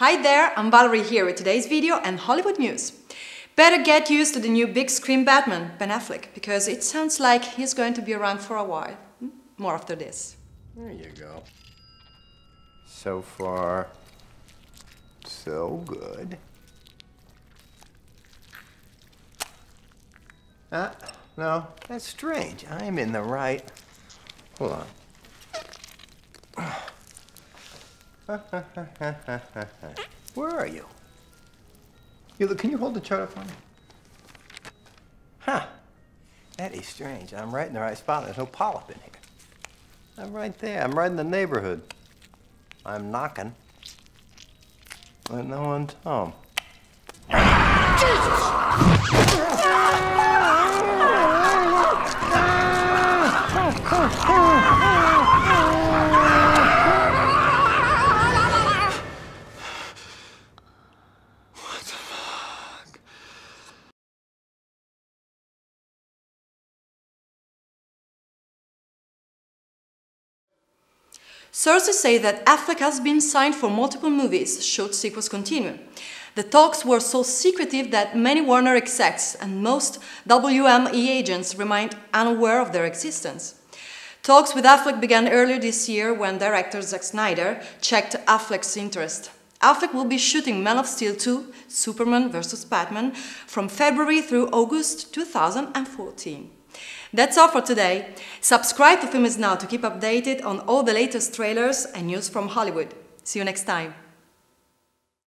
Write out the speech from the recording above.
Hi there, I'm Valerie here with today's video and Hollywood news. Better get used to the new big screen Batman, Ben Affleck, because it sounds like he's going to be around for a while. Hmm? More after this. There you go. So far, so good. Ah, no, that's strange. I'm in the right. Hold on. Where are you? You look, can you hold the chart up for me? Huh. That is strange. I'm right in the right spot. There's no polyp in here. I'm right there. I'm right in the neighborhood. I'm knocking. But no one's home. Sources say that Affleck has been signed for multiple movies should sequels continue. The talks were so secretive that many Warner execs and most WME agents remained unaware of their existence. Talks with Affleck began earlier this year when director Zack Snyder checked Affleck's interest. Affleck will be shooting Man of Steel 2, Superman vs. Batman, from February through August 2014. That's all for today. Subscribe to FilmIsNow to keep updated on all the latest trailers and news from Hollywood. See you next time.